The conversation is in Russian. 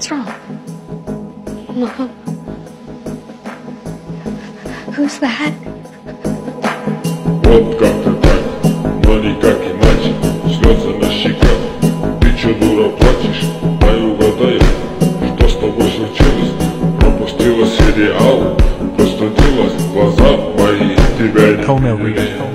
What's wrong? Mom? Who's that? Вот как ты так, но никак иначе Слезы на щеках, ты че, дура плачешь? Дай угадаю, что с тобой случилось? Пропустила сериал, простудилась, глаза мои тебя не видели.